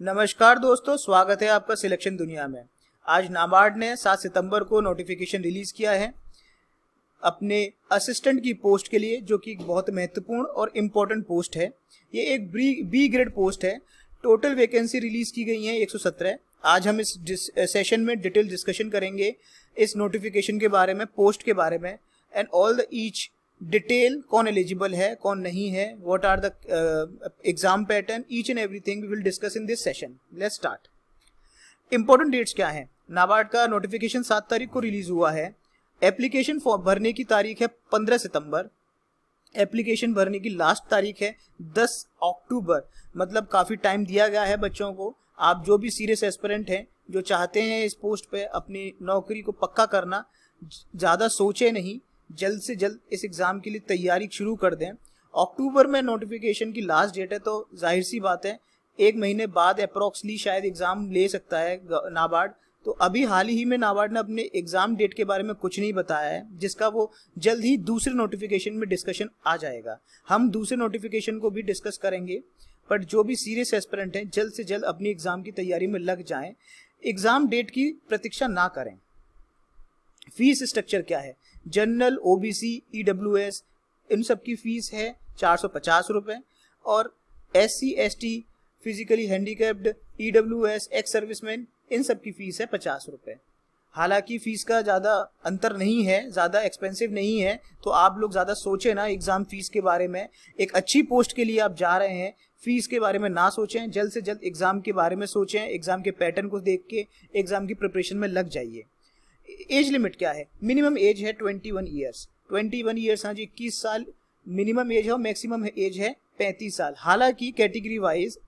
नमस्कार दोस्तों, स्वागत है आपका सिलेक्शन दुनिया में। आज नाबार्ड ने 7 सितंबर को नोटिफिकेशन रिलीज़ किया है अपने असिस्टेंट की पोस्ट के लिए, जो कि बहुत महत्वपूर्ण और इम्पोर्टेंट पोस्ट है। ये एक बी ग्रेड पोस्ट है। टोटल वैकेंसी रिलीज़ की गई है 117 आज हम इस सेशन में डिटेल डिस्कशन करेंगे इस नोटिफिकेशन के बारे में पोस्ट के बारे में and all the each detail कौन एलिजिबल है, कौन नहीं है what are the exam pattern each and everything we will discuss in this session let's start important dates क्या है? नाबार्ड का नोटिफिकेशन सात तारीख को रिलीज़ हुआ है। एप्लीकेशन फॉर्म भरने की तारीख है पंद्रह सितंबर। एप्लीकेशन भरने की लास्ट तारीख है दस अक्टूबर। मतलब काफ़ी टाइम दिया गया है बच्चों को। आप जो भी सीरियस एस्परेंट हैं, जो चाहते हैं इस पोस्ट पे अपनी नौकरी को पक्का करना, ज़्यादा सोचे नहीं। जल्द से जल्द इस एग्ज़ाम के लिए तैयारी शुरू कर दें। अक्टूबर में नोटिफिकेशन की लास्ट डेट है तो ज़ाहिर सी बात है, एक महीने बाद अप्रोक्सली शायद एग्ज़ाम ले सकता है नाबार्ड। तो अभी हाल ही में नाबार्ड ने अपने एग्ज़ाम डेट के बारे में कुछ नहीं बताया है, जिसका वो जल्द ही दूसरे नोटिफिकेशन में डिस्कशन आ जाएगा। हम दूसरे नोटिफिकेशन को भी डिस्कस करेंगे बट जो भी सीरियस एस्पिरेंट हैं, जल्द से जल्द अपनी एग्ज़ाम की तैयारी में लग जाएँ। एग्ज़ाम डेट की प्रतीक्षा ना करें। फ़ीस स्ट्रक्चर क्या है? जनरल ओबीसी ईडब्ल्यूएस इन सब की फ़ीस है चार सौ पचास रुपये और S C S T physically handicapped E W S ex serviceman इन सब की फ़ीस है पचास रुपये हालाँकि फ़ीस का ज़्यादा अंतर नहीं है, ज़्यादा एक्सपेंसिव नहीं है तो आप लोग ज़्यादा सोचें ना एग्ज़ाम फ़ीस के बारे में। एक अच्छी पोस्ट के लिए आप जा रहे हैं फ़ीस के बारे में ना सोचें, जल्द से जल्द एग्ज़ाम के बारे में सोचें एग्ज़ाम के पैटर्न को देख के एग्ज़ाम की प्रिपरेशन में लग जाइए। एज लिमिट क्या है? मिनिमम एज है twenty one years twenty one years हाँ जी, इक्कीस साल मिनिमम एज है और मैक्सिमम एज है पैंतीस साल। हालाँकि category wise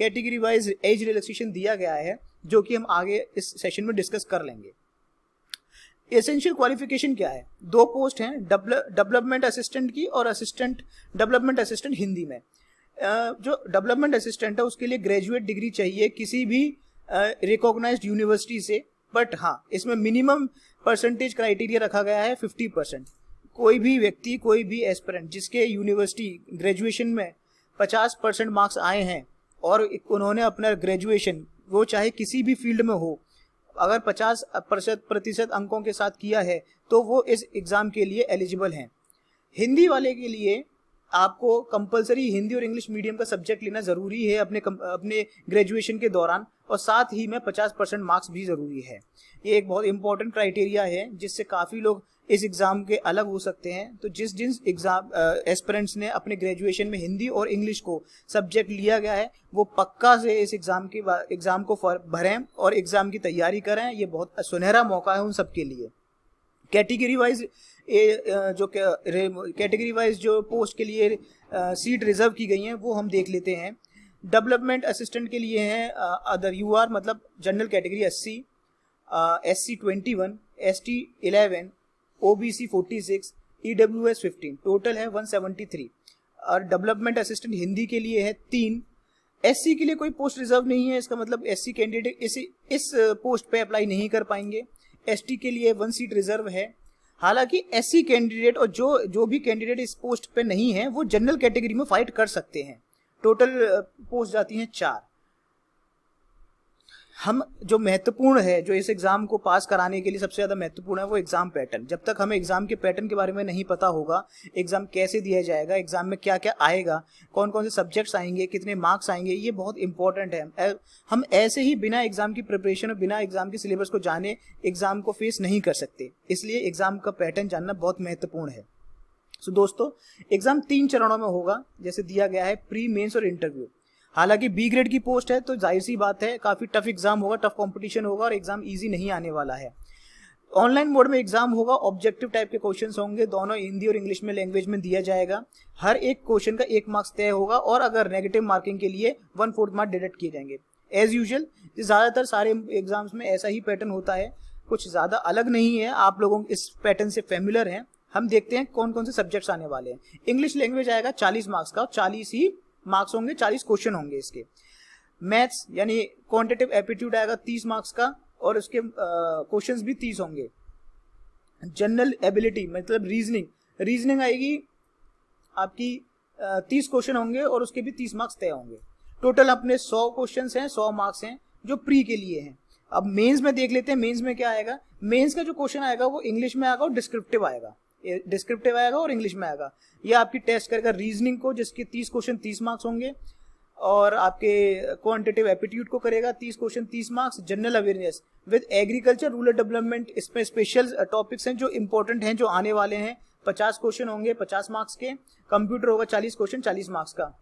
category wise age relaxation दिया गया है, जो कि हम आगे इस सेशन में डिस्कस कर लेंगे। एसेंशियल क्वालिफिकेशन क्या है? दो पोस्ट हैं डेवलपमेंट असिस्टेंट की और असिस्टेंट, डेवलपमेंट असिस्टेंट हिंदी में। जो डेवलपमेंट असिस्टेंट है, उसके लिए ग्रेजुएट डिग्री चाहिए किसी भी रिकॉग्नाइज्ड यूनिवर्सिटी से। बट हाँ इसमें मिनिमम परसेंटेज क्राइटेरिया रखा गया है फिफ्टी परसेंट कोई भी व्यक्ति, कोई भी एस्पिरेंट जिसके यूनिवर्सिटी ग्रेजुएशन में पचास परसेंट मार्क्स आए हैं और उन्होंने अपना ग्रेजुएशन वो चाहे किसी भी फ़ील्ड में हो, अगर पचास प्रतिशत अंकों के साथ किया है तो वो इस एग्ज़ाम के लिए एलिजिबल हैं। हिंदी वाले के लिए आपको कंपलसरी हिंदी और इंग्लिश मीडियम का सब्जेक्ट लेना ज़रूरी है अपने अपने ग्रेजुएशन के दौरान और साथ ही में 50 परसेंट मार्क्स भी ज़रूरी है। ये एक बहुत इंपॉर्टेंट क्राइटेरिया है जिससे काफ़ी लोग इस एग्ज़ाम के अलग हो सकते हैं। तो जिस जिन एग्ज़ाम एस्पिरेंट्स ने अपने ग्रेजुएशन में हिंदी और इंग्लिश को सब्जेक्ट लिया गया है, वो पक्का से इस एग्ज़ाम के एग्ज़ाम को भरें और एग्ज़ाम की तैयारी करें। ये बहुत सुनहरा मौका है उन सबके लिए। कैटेगरी वाइज जो कैटेगरी वाइज जो पोस्ट के लिए सीट रिज़र्व की गई हैं, वो हम देख लेते हैं। डेवलपमेंट असिस्टेंट के लिए हैं अदर यू आर मतलब general category S C S C twenty one S T eleven O B C forty six E W S fifteen total है वन सेवेंटी थ्री और डेवलपमेंट असिस्टेंट हिंदी के लिए है तीन। एस सी के लिए कोई पोस्ट रिज़र्व नहीं है, इसका मतलब एस सी कैंडिडेट इस इस पोस्ट पे अप्लाई नहीं कर पाएँगे। एस टी के लिए वन सीट रिज़र्व है। हालाँकि एससी कैंडिडेट और जो जो भी कैंडिडेट इस पोस्ट पे नहीं है, वो जनरल कैटेगरी में फाइट कर सकते हैं। टोटल पोस्ट जाती हैं चार। हम जो महत्वपूर्ण है, जो इस एग्ज़ाम को पास कराने के लिए सबसे ज़्यादा महत्वपूर्ण है, वो एग्ज़ाम पैटर्न जब तक हमें एग्ज़ाम के पैटर्न के बारे में नहीं पता होगा एग्ज़ाम कैसे दिया जाएगा एग्ज़ाम में क्या क्या आएगा कौन कौन से सब्जेक्ट्स आएँगे, कितने मार्क्स आएँगे, ये बहुत इंपॉर्टेंट है। हम ऐसे ही बिना एग्ज़ाम की प्रिपरेशन और बिना एग्ज़ाम के सिलेबस को जाने एग्ज़ाम को फेस नहीं कर सकते। इसलिए एग्ज़ाम का पैटर्न जानना बहुत महत्वपूर्ण है। सो दोस्तों एग्ज़ाम तीन चरणों में होगा, जैसे दिया गया है प्री मेन्स और इंटरव्यू हालाँकि बी ग्रेड की पोस्ट है तो ज़ाहिर सी बात है, काफ़ी टफ एग्ज़ाम होगा टफ कंपटीशन होगा, और एग्ज़ाम इजी नहीं आने वाला है। ऑनलाइन मोड में एग्ज़ाम होगा ऑब्जेक्टिव टाइप के क्वेश्चन होंगे, दोनों हिंदी और इंग्लिश में लैंग्वेज में दिया जाएगा। हर एक क्वेश्चन का एक मार्क्स तय होगा, और अगर नेगेटिव मार्किंग के लिए वन फोर्थ मार्क डिडक्ट किए जाएँगे। एज यूजल ज़्यादातर सारे एग्ज़ाम्स में ऐसा ही पैटर्न होता है, कुछ ज़्यादा अलग नहीं है, आप लोगों इस पैटर्न से फेमिलर हैं। हम देखते हैं कौन कौन से सब्जेक्ट्स आने वाले हैं। इंग्लिश लैंग्वेज आएगा, चालीस मार्क्स का, चालीस ही मार्क्स होंगे, चालीस क्वेश्चन होंगे इसके। मैथ्स, यानी क्वांटिटिव एप्टीट्यूड आएगा तीस मार्क्स का, और उसके क्वेश्चंस भी तीस होंगे। जनरल एबिलिटी मतलब रीजनिंग रीजनिंग आएगी, आपकी तीस क्वेश्चन होंगे और उसके भी तीस मार्क्स तय होंगे। टोटल अपने सौ क्वेश्चन हैं, सौ मार्क्स हैं, जो प्री के लिए हैं। अब मेंस में देख लेते हैं मेंस में क्या आएगा? मेंस का जो क्वेश्चन आएगा, वो इंग्लिश में आएगा और डिस्क्रिप्टिव आएगा। डिस्क्रिप्टिव आएगा और इंग्लिश में आएगा। ये आपकी टेस्ट करेगा रीजनिंग को जिसके तीस क्वेश्चन तीस मार्क्स होंगे और आपके क्वांटिटिव एप्टीट्यूड को करेगा तीस क्वेश्चन तीस marks general awareness with agriculture rural development इसमें स्पेशल टॉपिक्स हैं जो इंपॉर्टेंट हैं जो आने वाले हैं। पचास क्वेश्चन होंगे पचास मार्क्स के। कंप्यूटर होगा चालीस क्वेश्चन चालीस मार्क्स का।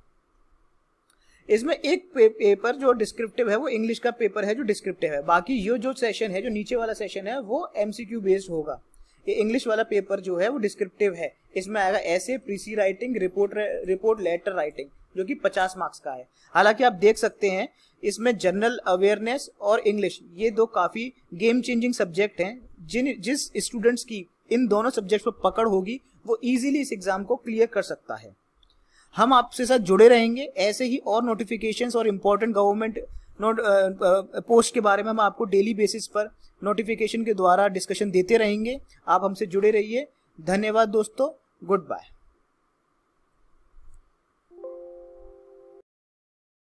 इसमें एक पे, पेपर जो डिस्क्रिप्टिव है वो इंग्लिश का पेपर है जो डिस्क्रिप्टिव है। बाकी ये जो सेशन है जो नीचे वाला सेशन है वो एमसीक्यू बेस्ड होगा। ये इंग्लिश वाला पेपर जो है वो डिस्क्रिप्टिव है। इसमें आएगा ऐसे precis writing report report letter writing जो कि 50 मार्क्स का है। हालाँकि आप देख सकते हैं, इसमें जनरल अवेयरनेस और इंग्लिश ये दो काफ़ी गेम चेंजिंग सब्जेक्ट हैं, जिन, जिस स्टूडेंट्स की इन दोनों सब्जेक्ट पर पकड़ होगी, वो इजीली इस एग्ज़ाम को क्लियर कर सकता है। हम आपसे साथ जुड़े रहेंगे, ऐसे ही और नोटिफिकेशंस और इम्पोर्टेंट गवर्नमेंट नोट पोस्ट के बारे में हम आपको डेली बेसिस पर नोटिफिकेशन के द्वारा डिस्कशन देते रहेंगे। आप हमसे जुड़े रहिए। धन्यवाद दोस्तों। Good bye